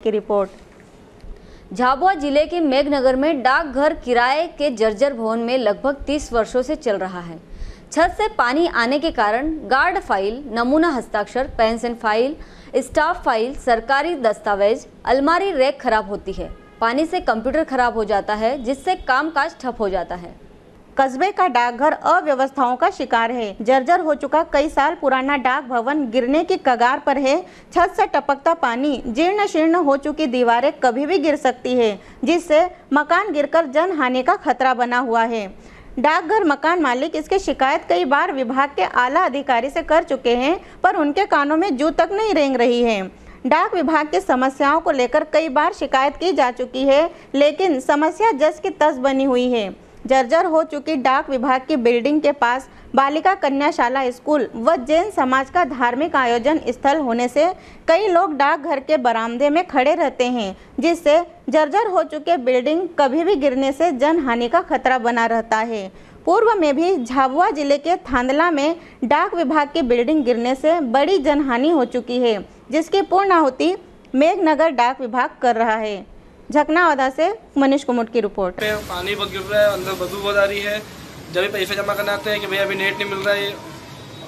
की रिपोर्ट। झाबुआ ज़िले के मेघनगर में डाकघर किराए के जर्जर भवन में लगभग 30 वर्षों से चल रहा है। छत से पानी आने के कारण गार्ड फ़ाइल, नमूना हस्ताक्षर पेंशन फ़ाइल, स्टाफ फ़ाइल, सरकारी दस्तावेज़, अलमारी रैक खराब होती है। पानी से कंप्यूटर खराब हो जाता है, जिससे कामकाज ठप हो जाता है। कस्बे का डाकघर अव्यवस्थाओं का शिकार है। जर्जर हो चुका कई साल पुराना डाक भवन गिरने की कगार पर है। छत से टपकता पानी जीर्ण शीर्ण हो चुकी दीवारें कभी भी गिर सकती है, जिससे मकान गिरकर जन हानि का खतरा बना हुआ है। डाकघर मकान मालिक इसकी शिकायत कई बार विभाग के आला अधिकारी से कर चुके हैं, पर उनके कानों में जू तक नहीं रेंग रही है। डाक विभाग की समस्याओं को लेकर कई बार शिकायत की जा चुकी है, लेकिन समस्या जस की तस बनी हुई है। जर्जर हो चुकी डाक विभाग की बिल्डिंग के पास बालिका कन्याशाला स्कूल व जैन समाज का धार्मिक आयोजन स्थल होने से कई लोग डाकघर के बरामदे में खड़े रहते हैं, जिससे जर्जर हो चुके बिल्डिंग कभी भी गिरने से जन हानि का खतरा बना रहता है। पूर्व में भी झाबुआ ज़िले के थांदला में डाक विभाग की बिल्डिंग गिरने से बड़ी जनहानि हो चुकी है, जिसकी पूर्ण आहुति मेघनगर डाक विभाग कर रहा है। झकनावादा से मनीष कुमुट की रिपोर्ट। पानी बहुत गिर रहा है अंदर बदबू बहुत आ रही है। जब भी पैसे जमा करने आते हैं कि भैया अभी नेट नहीं मिल रहा है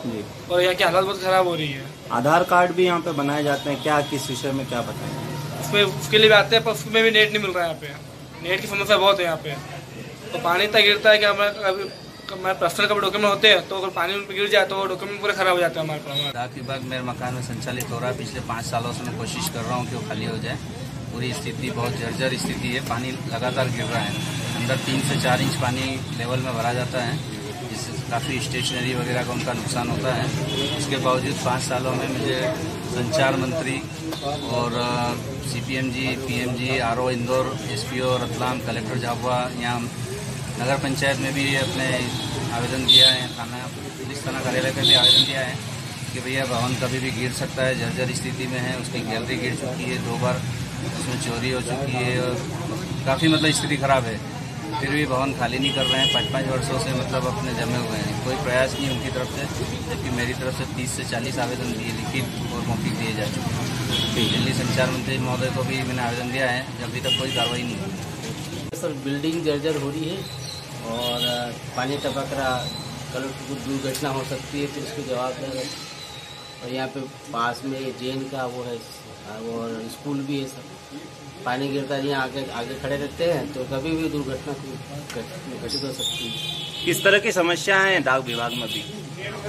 जी। और यहाँ की हालत बहुत ख़राब हो रही है। आधार कार्ड भी यहाँ पे बनाए जाते हैं क्या किस विषय में क्या बताएँ? उसमें उसके लिए भी आते हैं पर उसमें भी नेट नहीं मिल रहा है यहाँ पे। नेट की समस्या बहुत है यहाँ पे। तो पानी इतना गिरता है कि हमारे हमारे पर्सनल कभी डॉक्यूमेंट होते हैं तो अगर पानी पे गिर जाए तो डॉक्यूमेंट पूरे खराब हो जाते हैं हमारे पास। डाक विभाग मेरे मकान में संचालित हो रहा है। पिछले पाँच सालों से मैं कोशिश कर रहा हूँ कि वो खाली हो जाए। पूरी स्थिति बहुत जर्जर स्थिति है। पानी लगातार गिर रहा है। अंदर तीन से चार इंच पानी लेवल में भरा जाता है, जिससे काफ़ी स्टेशनरी वगैरह का उनका नुकसान होता है। उसके बावजूद पाँच सालों में मुझे संचार मंत्री और C P M G P M G R Indore S P O Ratlam collector Jhabua यहाँ नगर पंचायत में भी अपने आवेदन दिया है, थाना, पुलिस थाना कार्यालय में भी आवेदन दिया है कि भैया भवन कभी भी गिर सकता है, जर्जर स्थिति में है, उसकी गैलरी गिर चुकी है, दो बार उसमें चोरी हो चुकी है और काफ़ी मतलब स्थिति खराब है। फिर भी भवन खाली नहीं कर रहे हैं। पाँच पाँच वर्षों से मतलब अपने जमे हुए हैं। कोई प्रयास नहीं उनकी तरफ़ से जबकि मेरी तरफ़ से तीस से चालीस आवेदन दिए लिखित और मौखिक दिए जा चुके हैं। दिल्ली संचार मंत्री महोदय को भी मैंने आवेदन दिया है। अभी तक कोई कार्रवाई नहीं हुई सर बिल्डिंग जर्जर हो रही है और पानी टपक रहा। कल दुर्घटना हो सकती है तो उसके जवाबदार और यहाँ पे पास में जेन का वो है और स्कूल भी है सब। पानी गिरता है यहाँ आगे आगे खड़े रहते हैं तो कभी भी दुर्घटना घटित हो सकती है। किस तरह की समस्या है डाक विभाग में भी?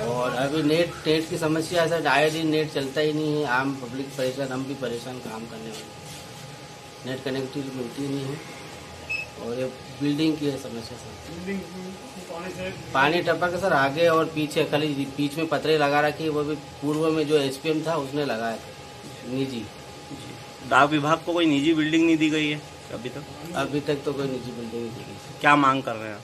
और अभी नेट नेट की समस्या है सर आए दिन नेट चलता ही नहीं है आम पब्लिक परेशान हम भी परेशान काम करने वाले। नेट कनेक्टिविटी मिलती नहीं है। ये बिल्डिंग की है समस्या सर। बिल्डिंग पानी टपक सर आगे और पीछे खाली बीच में पतरे लगा रखी है वो भी पूर्व में जो एसपीएम था उसने लगाया था निजी। डाक विभाग को कोई निजी बिल्डिंग नहीं दी गई है अभी तक? अभी तक तो कोई निजी बिल्डिंग नहीं दी गई। क्या मांग कर रहे हैं आप?